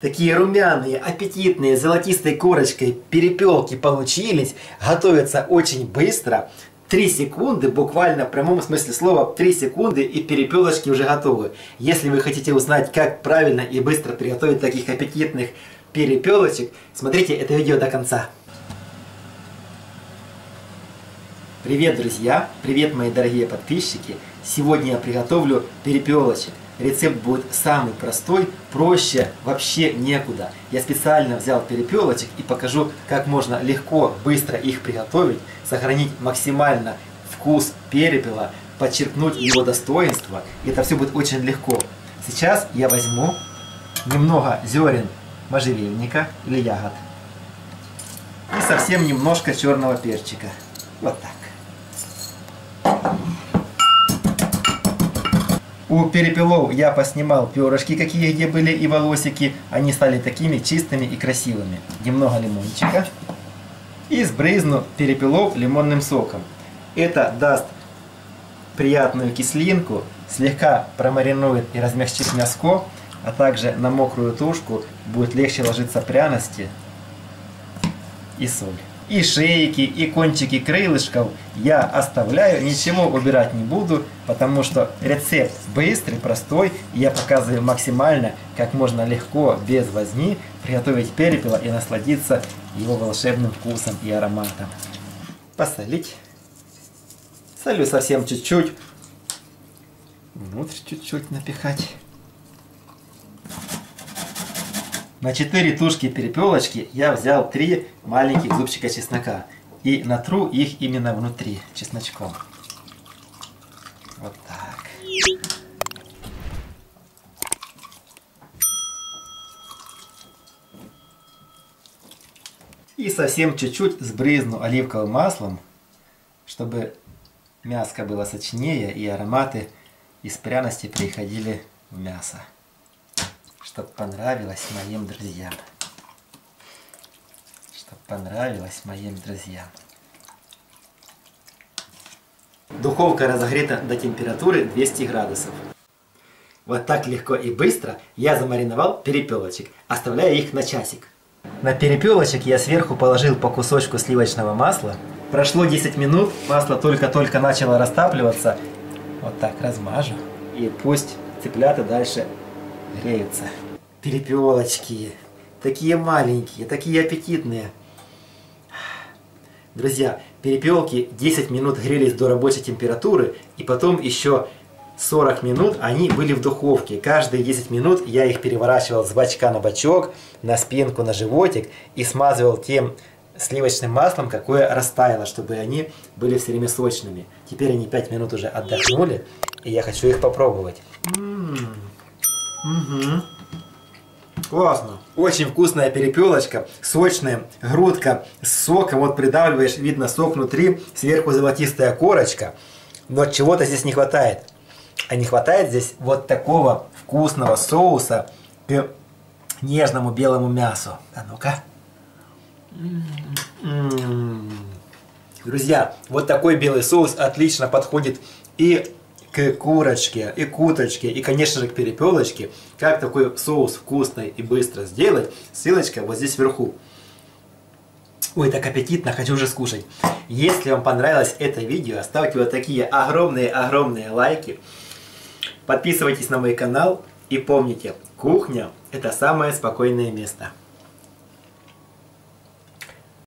Такие румяные, аппетитные, золотистой корочкой перепелки получились. Готовятся очень быстро. 3 секунды, буквально в прямом смысле слова, 3 секунды и перепелочки уже готовы. Если вы хотите узнать, как правильно и быстро приготовить таких аппетитных перепелочек, смотрите это видео до конца. Привет, друзья! Привет, мои дорогие подписчики! Сегодня я приготовлю перепелочек. Рецепт будет самый простой, проще вообще некуда. Я специально взял перепелочек и покажу, как можно легко, быстро их приготовить, сохранить максимально вкус перепела, подчеркнуть его достоинство. И это все будет очень легко. Сейчас я возьму немного зерен можжевельника или ягод и совсем немножко черного перчика. Вот так. У перепелов я поснимал перышки, какие где были и волосики. Они стали такими чистыми и красивыми. Немного лимончика. И сбрызну перепелов лимонным соком. Это даст приятную кислинку, слегка промаринует и размягчит мяско, а также на мокрую тушку будет легче ложиться пряности и соль и шейки, и кончики крылышков я оставляю, ничего убирать не буду, потому что рецепт быстрый, простой, и я показываю максимально, как можно легко, без возни, приготовить перепела и насладиться его волшебным вкусом и ароматом. Посолить. Солю совсем чуть-чуть. Внутрь чуть-чуть напихать. На 4 тушки перепелочки я взял 3 маленьких зубчика чеснока и натру их именно внутри чесночком. Вот так. И совсем чуть-чуть сбрызну оливковым маслом, чтобы мяско было сочнее и ароматы из пряности приходили в мясо чтобы понравилось моим друзьям. Чтобы понравилось моим друзьям. Духовка разогрета до температуры 200 градусов. Вот так легко и быстро я замариновал перепелочек, оставляя их на часик. На перепелочек я сверху положил по кусочку сливочного масла. Прошло 10 минут, масло только-только начало растапливаться. Вот так размажу. И пусть цыплята дальше греются. Перепелочки. Такие маленькие, такие аппетитные. Друзья, перепелки 10 минут грелись до рабочей температуры, и потом еще 40 минут они были в духовке. Каждые 10 минут я их переворачивал с бачка на бачок, на спинку, на животик и смазывал тем сливочным маслом, какое растаяло, чтобы они были все время сочными. Теперь они 5 минут уже отдохнули, и я хочу их попробовать. М -м -м. Угу. Классно. Очень вкусная перепелочка, сочная, грудка с соком. Вот придавливаешь, видно сок внутри, сверху золотистая корочка. Но чего-то здесь не хватает. А не хватает здесь вот такого вкусного соуса к нежному белому мясу. А ну-ка. Друзья, вот такой белый соус отлично подходит и к курочке, и к уточке, и, конечно же, к перепелочке. Как такой соус вкусный и быстро сделать, ссылочка вот здесь вверху. Ой, так аппетитно, хочу уже скушать. Если вам понравилось это видео, ставьте вот такие огромные-огромные лайки. Подписывайтесь на мой канал и помните, кухня – это самое спокойное место.